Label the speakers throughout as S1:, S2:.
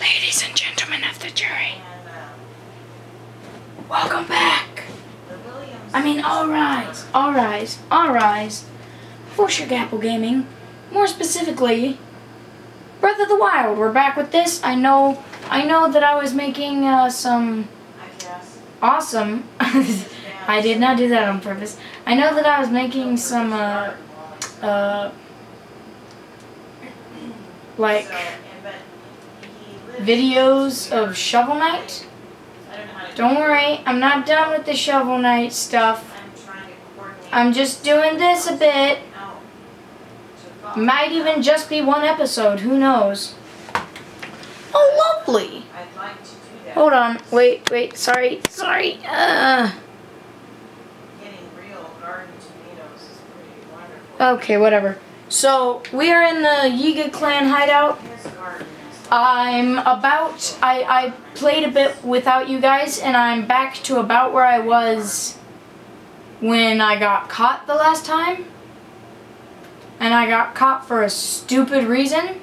S1: Ladies and gentlemen of the jury, welcome back. I mean, all rise, all rise, all rise. For Sugar Apple Gaming, more specifically, Breath of the Wild. We're back with this. I know, I know that I was making uh, some awesome. I did not do that on purpose. I know that I was making some uh, uh, like
S2: So, and, but he lives-
S1: videos of Shovel Knight.
S2: Don't
S1: worry, I'm not done with the Shovel Knight stuff.
S2: I'm
S1: just doing this a bit. Might even just be one episode, who knows? Oh, lovely. Hold on, wait, wait, sorry, sorry. Uh, okay, whatever. So, we are in the Yiga clan hideout. I'm about, I, I played a bit without you guys, and I'm back to about where I was when I got caught the last time. And I got caught for a stupid reason.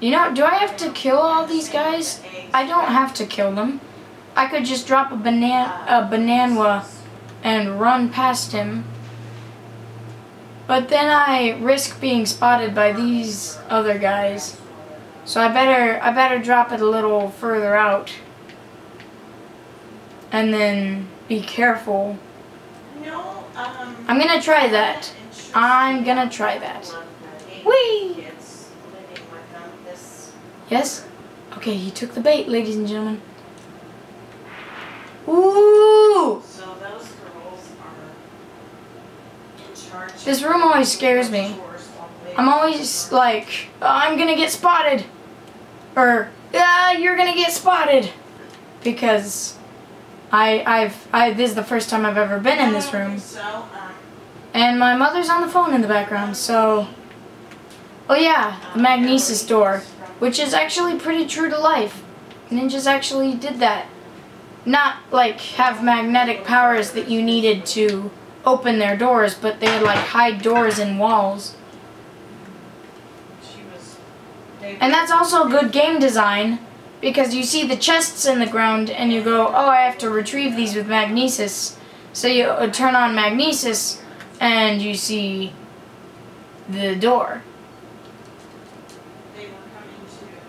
S1: You know, do I have to kill all these guys? I don't have to kill them. I could just drop a banana, a banana and run past him. But then I risk being spotted by these other guys. So I better I better drop it a little further out. And then be careful.
S2: No, um.
S1: I'm gonna try that. I'm gonna try that. Whee!
S2: Kids living with them. This
S1: Yes? Okay, he took the bait, ladies and gentlemen. Ooh!
S2: So those girls are in charge.
S1: This room always scares me. I'm always like, I'm gonna get spotted. Or, ah, you're gonna get spotted. Because I, I've, I, this is the first time I've ever been in this room.
S2: Um,
S1: And my mother's on the phone in the background, so. Oh, yeah, the Magnesis door. Which is actually pretty true to life. Ninjas actually did that. Not like have magnetic powers that you needed to open their doors, but they would like hide doors in walls.
S2: she was. They
S1: And that's also good game design because you see the chests in the ground and you go, oh, I have to retrieve these with magnesis. So you uh, turn on magnesis and you see the door.
S2: they were coming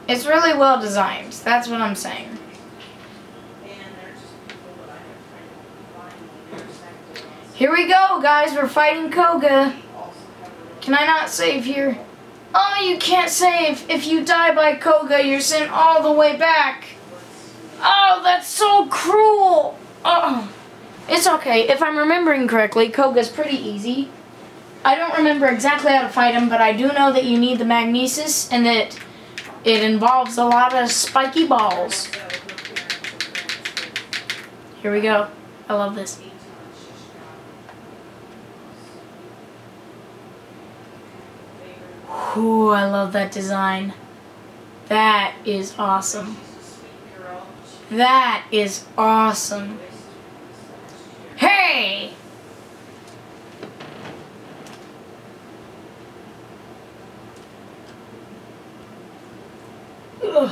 S2: to,
S1: It's really well designed. That's what I'm saying.
S2: and they're just people that I have kind of blindly intersected on.
S1: Here we go, guys. We're fighting Kohga.
S2: Also have a
S1: Can I not save here? Oh, you can't save. If you die by Kohga, you're sent all the way back. Oh, that's so cruel. Oh. It's okay. If I'm remembering correctly, Kohga's pretty easy. I don't remember exactly how to fight him, but I do know that you need the magnesis and that it involves a lot of spiky balls. Here we go. I love this. Ooh, I love that design. That is awesome. That is awesome. Hey! Ugh.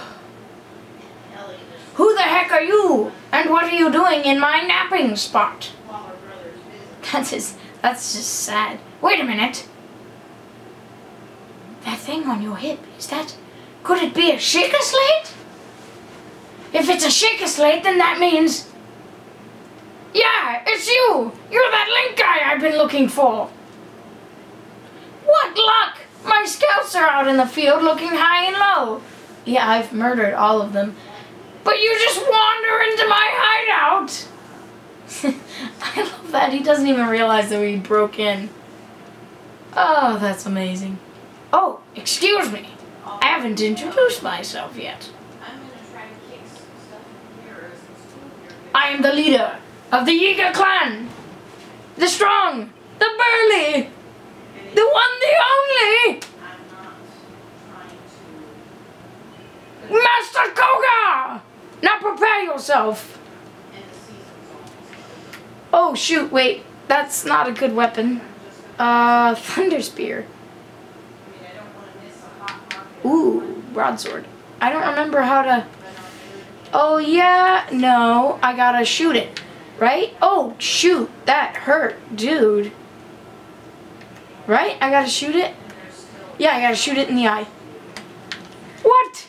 S1: Who the heck are you? And what are you doing in my napping spot? That's just, that's just sad. Wait a minute. Thing on your hip, is that... Could it be a Sheikah Slate? If it's a Sheikah Slate, then that means... Yeah, it's you! You're that link guy I've been looking for! What luck! My scouts are out in the field looking high and low. Yeah, I've murdered all of them. But you just wander into my hideout! I love that. He doesn't even realize that we broke in. Oh, that's amazing. Oh, excuse me. I haven't introduced myself yet. I am the leader of the Yiga clan. The strong, the burly, the one, the only. Master Kohga. Now prepare yourself. Oh shoot, wait. That's not a good weapon. Uh, Thunder Spear.
S2: I mean, I don't want to miss a hot market.
S1: Ooh, broadsword. I don't remember how to. Oh yeah, no, I gotta shoot it, right? Oh shoot, that hurt, dude. Right? I gotta shoot it. Yeah, I gotta shoot it in the eye. What?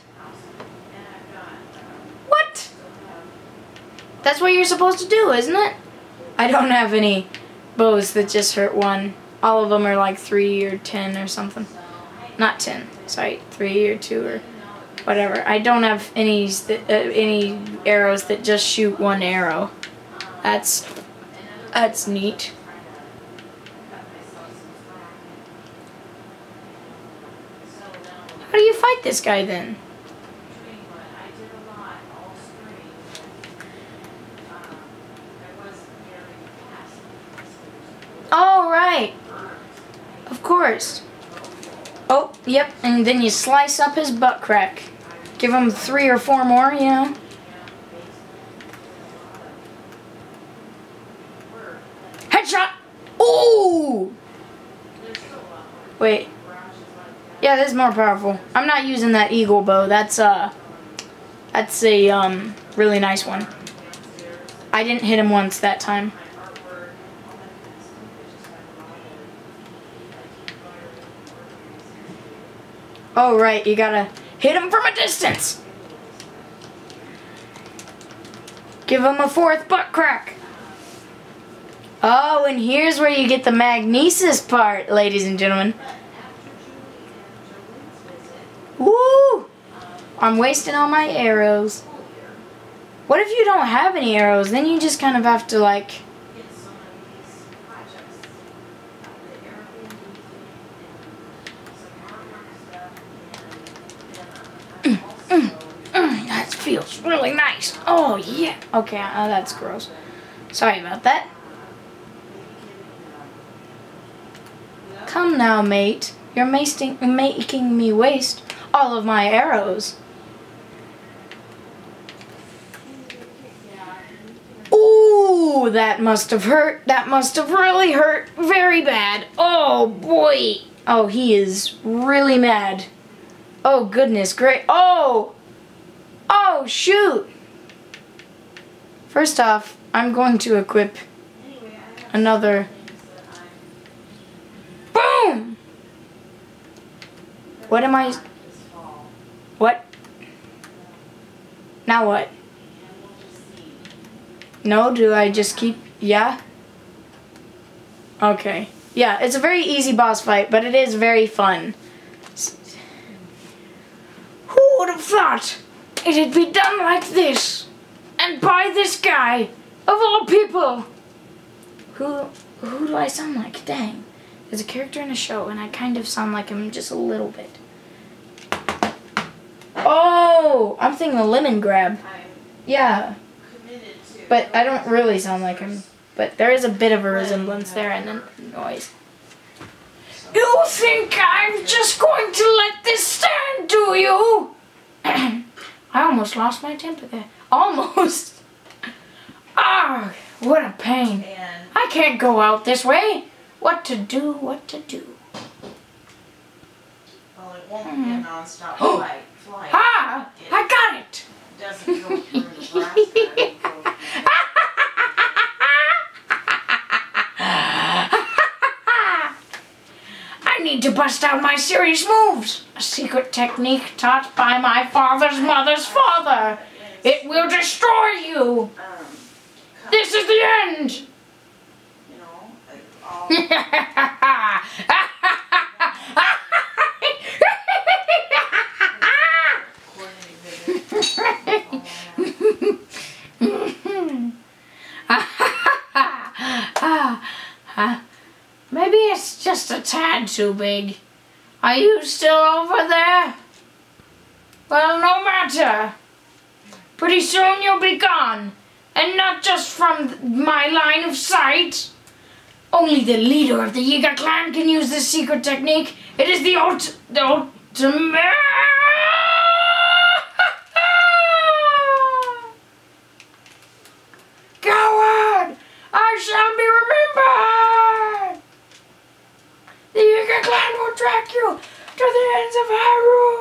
S1: What? That's what you're supposed to do, isn't it? I don't have any bows that just hurt one. All of them are like three or ten or something. Not ten. Sorry, three or two or whatever. I don't have any uh, any arrows that just shoot one arrow. That's that's neat. How do you fight this guy then? Oh, right. Of course. Yep, and then you slice up his butt crack. Give him three or four more, you know? Headshot! Ooh! Wait. Yeah, this is more powerful. I'm not using that eagle bow. That's, uh, that's a, um, really nice one. I didn't hit him once that time. Oh, right, you gotta hit him from a distance. Give him a fourth butt crack. Oh, and here's where you get the magnesis part, ladies and gentlemen. Woo! I'm wasting all my arrows. What if you don't have any arrows? Then you just kind of have to like... Mm, that feels really nice. Oh, yeah. Okay, uh, that's gross. Sorry about that. Come now, mate. You're masting, making me waste all of my arrows. Ooh, that must have hurt. That must have really hurt very bad. Oh, boy. Oh, he is really mad. Oh, goodness, great. Oh! Oh, shoot! First off, I'm going to equip another... Boom! What am I... What? Now what? No, do I just keep... Yeah? Okay. Yeah, it's a very easy boss fight, but it is very fun. Who would have thought it'd be done like this? And by this guy, of all people! Who, who do I sound like? Dang. There's a character in a show, and I kind of sound like him just a little bit. Oh, I'm thinking the Lemongrab. Yeah, but I don't really sound like him. But there is a bit of a resemblance there and a noise. You think I'm just going to let this stand, do you? I almost lost my temper there. Almost. Ah, what a pain. I can't go out this way. What to do, what to do.
S2: Well, it won't be a nonstop flight. Flight.
S1: Ah, I got it.
S2: Doesn't go through Nebraska. it goes
S1: I need to bust out my serious moves. A secret technique taught by my father's mother's father. It will destroy you. This is the end.
S2: you know, like all coordinated
S1: Maybe it's just a tad too big. Are you still over there? Well, no matter. Pretty soon you'll be gone. And not just from my line of sight. Only the leader of the Yiga clan can use this secret technique. It is the ult the ultimate. Coward! I shall be remembered! The Yiga clan will track you to the ends of Hyrule!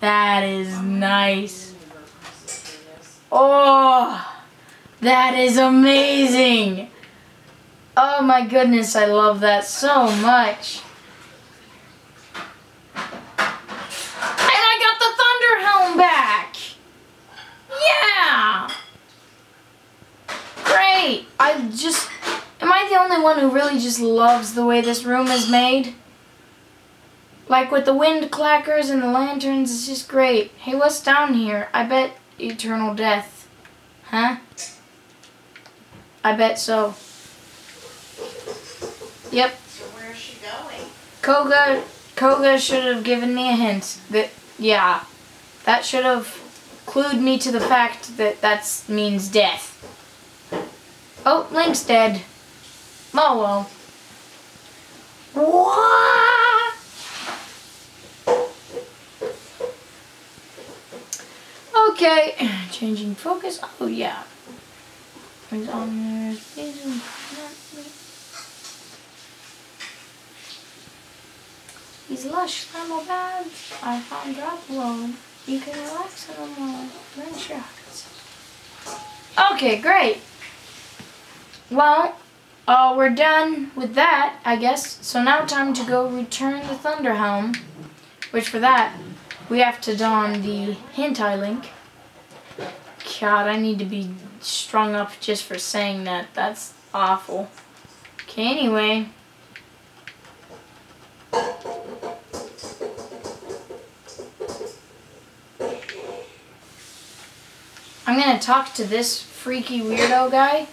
S1: that is nice. Oh, that is amazing. Oh my goodness, I love that so much. And I got the Thunder Helm back. Yeah. Great. I just, am I the only one who really just loves the way this room is made? Like with the wind clackers and the lanterns, it's just great. Hey, what's down here? I bet eternal death. Huh? I bet so. Yep.
S2: So where's she going?
S1: Kohga, Kohga should have given me a hint. That, yeah. That should have clued me to the fact that that means death. Oh, Link's dead. Oh well. What? Okay, changing focus. Oh yeah. Is on there, please, These lush thermal baths I found drop below. You can relax in them while rinse your eyes. Okay, great. Well, uh, we're done with that, I guess. So now time to go return the Thunder Helm. Which for that, we have to don the hentai link. God, I need to be strung up just for saying that. That's awful. Okay, anyway. I'm gonna talk to this freaky weirdo guy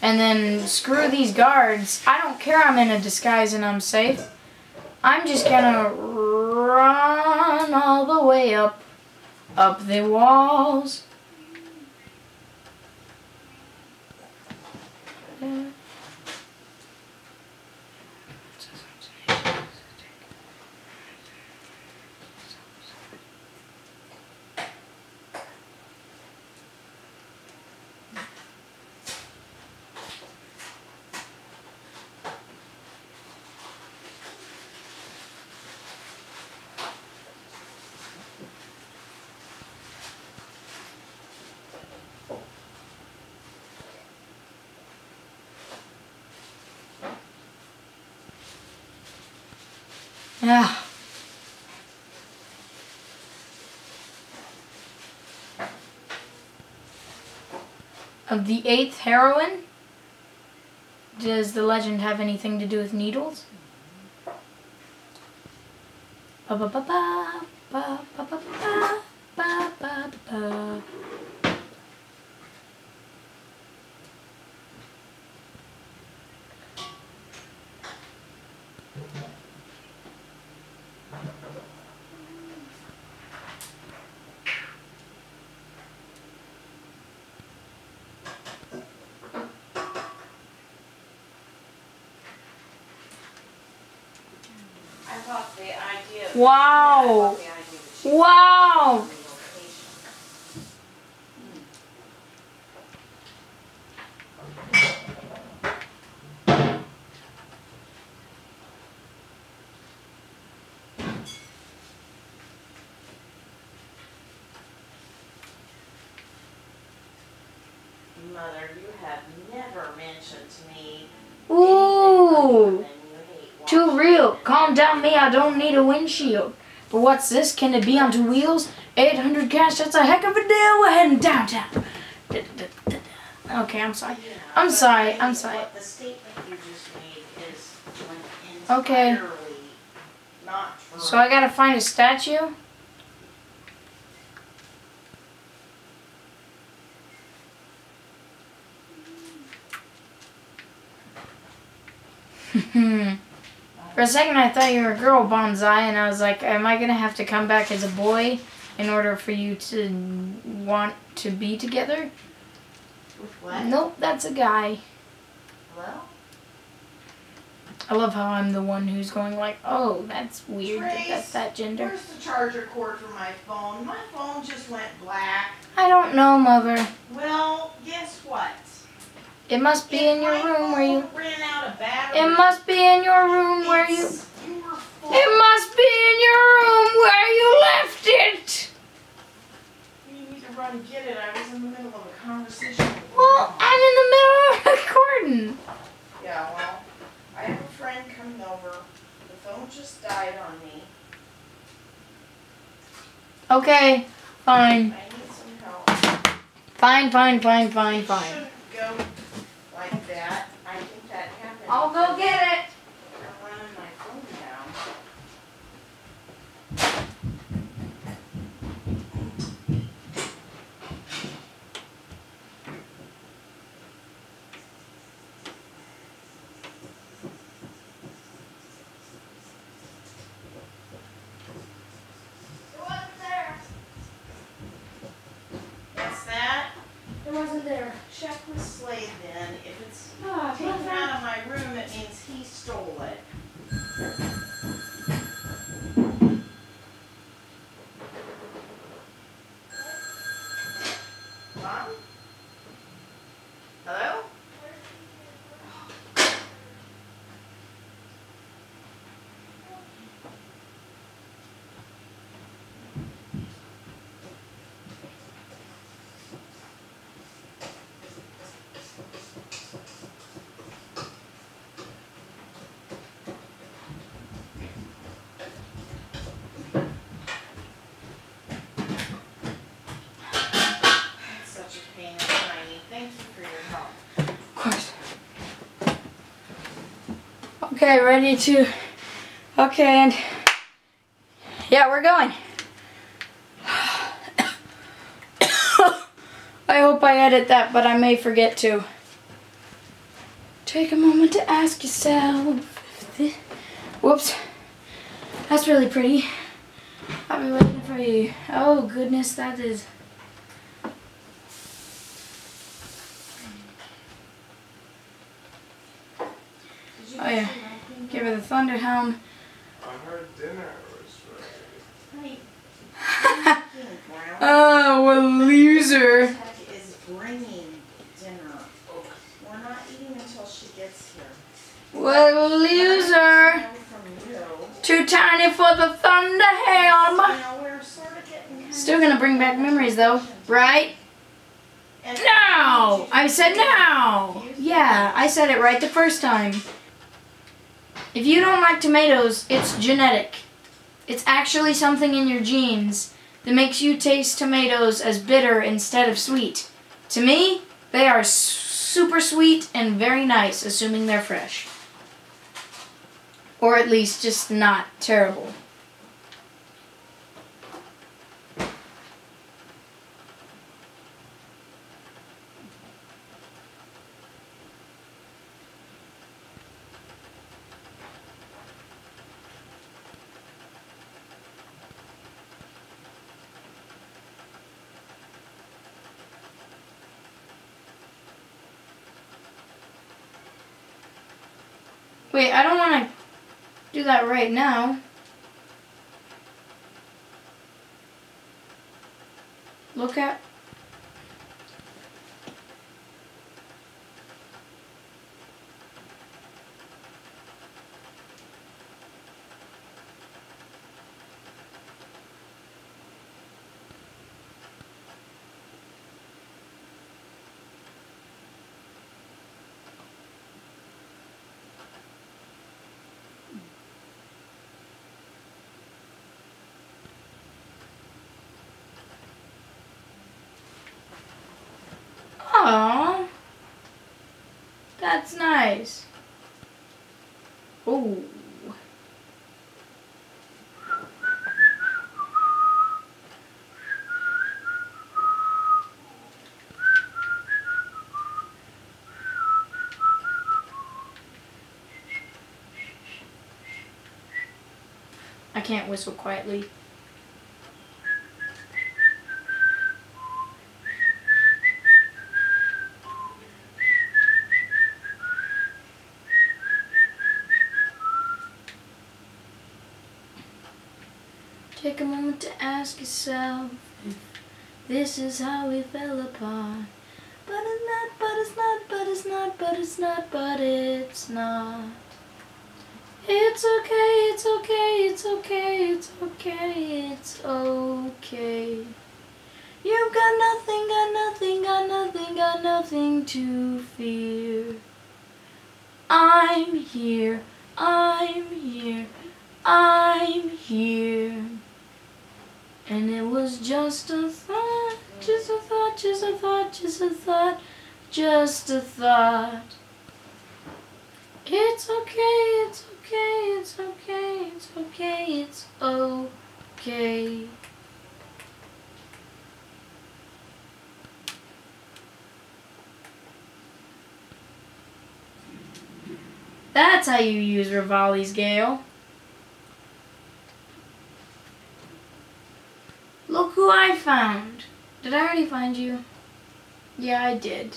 S1: and then screw these guards. I don't care I'm in a disguise and I'm safe. I'm just gonna run all the way up, up the walls. Yeah. Of the eighth heroine? Does the legend have anything to do with needles? Ba ba ba ba Wow. Wow.
S2: Mother, you have never mentioned to me
S1: Me. I don't need a windshield. But what's this? Can it be on two wheels? 800 cash. That's a heck of a deal. We're heading downtown. Okay, I'm sorry. I'm sorry, I'm sorry.
S2: The statement you just made is
S1: Okay.
S2: entirely not true.
S1: So I gotta find a statue. Hmm. For a second, I thought you were a girl, Bonsai, and I was like, am I gonna have to come back as a boy in order for you to want to be together?
S2: With what?
S1: Nope, that's a guy.
S2: Hello?
S1: I love how I'm the one who's going like, oh, that's weird that that's that gender.
S2: Where's the charger cord for my phone? My phone just went black.
S1: I don't know, mother. It must be in your room where you.
S2: It must be in your room where you.
S1: It must be in your room where you
S2: left it. You need to run get
S1: it. I was in the middle of a conversation. Well,
S2: I'm
S1: in the middle of recording.
S2: Yeah, well, I have a friend coming over. The phone just died on me.
S1: Okay, fine. Fine, fine, fine, fine, fine.
S2: That. I think that happened.
S1: I'll go get it.
S2: I'm running my phone down.
S1: It wasn't there.
S2: What's that?
S1: It wasn't there.
S2: Check with Slade then. If it's
S1: Ah,
S2: taken
S1: perfect.
S2: out of my room, it means he stole it. Mom? Hello? It's such a pain in the hiney. Thank you for your help.
S1: Of course. Okay, ready to. Okay, and. Yeah, we're going. I hope I edit that, but I may forget to. Take a moment to ask yourself. if thi- Whoops. That's really pretty. I'll be waiting for you. Oh, goodness, that is.
S2: Did you
S1: Oh, yeah.
S2: see my thing?
S1: Give her the thunder helm.
S3: I heard dinner was ready.
S2: Honey,
S1: Oh, what a loser.
S2: Is bringing dinner. We're not eating until she gets here.
S1: What a loser.
S2: Know from you.
S1: Too tiny for the thunder helm.
S2: You know, we're sort of getting kind
S1: Still gonna bring back memories though, right?
S2: And-
S1: No! I said no! Yeah, I said it right the first time. If you don't like tomatoes, it's genetic. It's actually something in your genes that makes you taste tomatoes as bitter instead of sweet. To me, they are super sweet and very nice, assuming they're fresh. Or at least just not terrible. Wait, I don't want to that right now. Look at. That's nice. Ooh. I can't whistle quietly. Take a moment to ask yourself this is how we fell apart. But it's not, but it's not, but it's not, but it's not, but it's not. It's okay, it's okay, it's okay, it's okay, it's okay. You've got nothing, got nothing, got nothing, got nothing to fear. I'm here I'm here, I'm here. And it was just a thought, just a thought, just a thought, just a thought, just a thought. It's okay, it's okay, it's okay, it's okay, it's okay. That's how you use Revali's Gale. Look who I found. Did I already find you? Yeah, I did.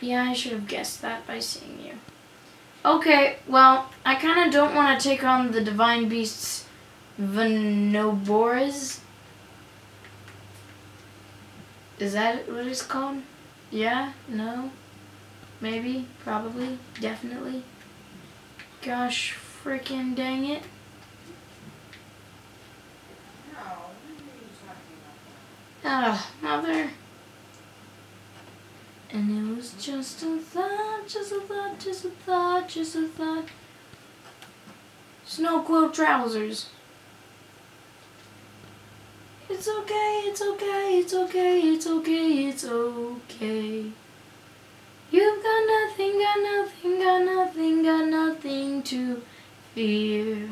S1: Yeah, I should have guessed that by seeing you. Okay, well, I kind of don't want to take on the Divine Beasts Venoboras. Is that what it's called? Yeah? No? Maybe? Probably? Definitely? Gosh freaking dang it.
S2: No, what are you
S1: Oh, mother. And it was just a thought, just a thought, just a thought, just a thought. Snow quilt trousers. It's okay, it's okay, it's okay, it's okay, it's okay. You've got nothing, got nothing, got nothing, got nothing to fear.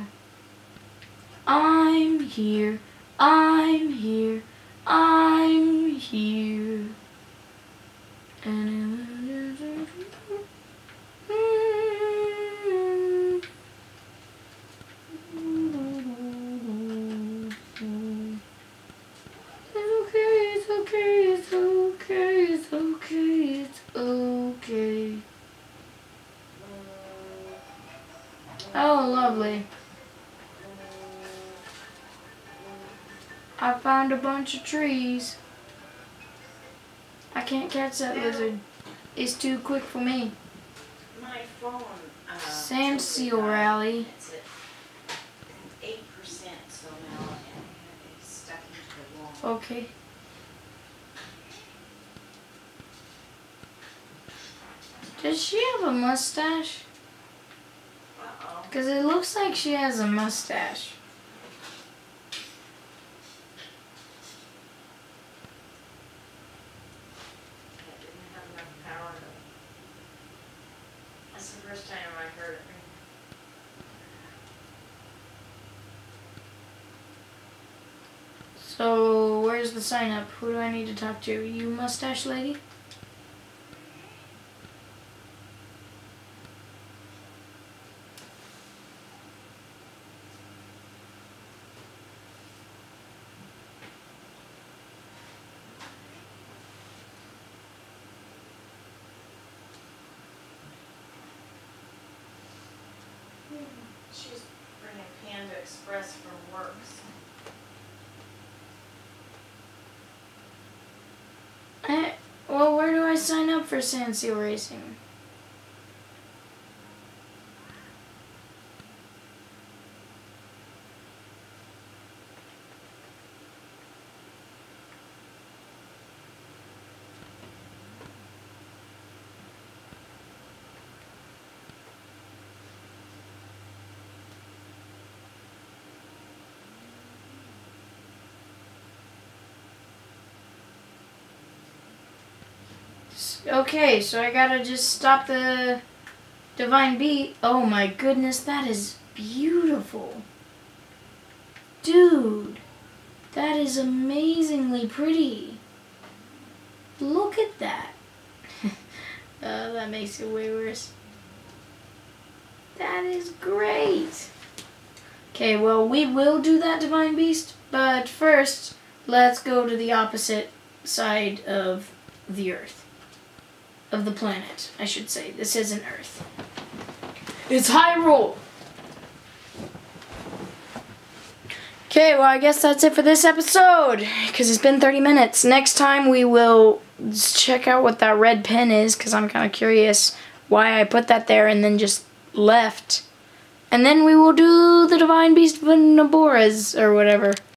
S1: I'm here, I'm here, I'm here. It's okay, Found a bunch of trees. I can't catch that lizard. It's too quick for me.
S2: My phone, uh.
S1: Sand seal rally.
S2: It's at eight percent, so now it's stuck into the wall.
S1: Okay. Does she have a mustache? Because it looks like she has a mustache.
S2: It didn't have enough power to. That's the first time I heard it.
S1: So, where's the sign up? Who do I need to talk to? You mustache lady?
S2: She's bringing Panda Express from Works.
S1: Eh, well, where do I sign up for sand seal racing? Okay, so I gotta just stop the divine beat. Oh my goodness, that is beautiful. Dude, that is amazingly pretty. Look at that. uh, that makes it way worse. That is great. Okay, well, we will do that divine beast, but first, let's go to the opposite side of the earth of the planet, I should say. This isn't Earth. It's Hyrule! Okay, well, I guess that's it for this episode, because it's been 30 minutes. Next time we will check out what that red pen is, because I'm kind of curious why I put that there and then just left. And then we will do the Divine Beast Venoboras, or whatever.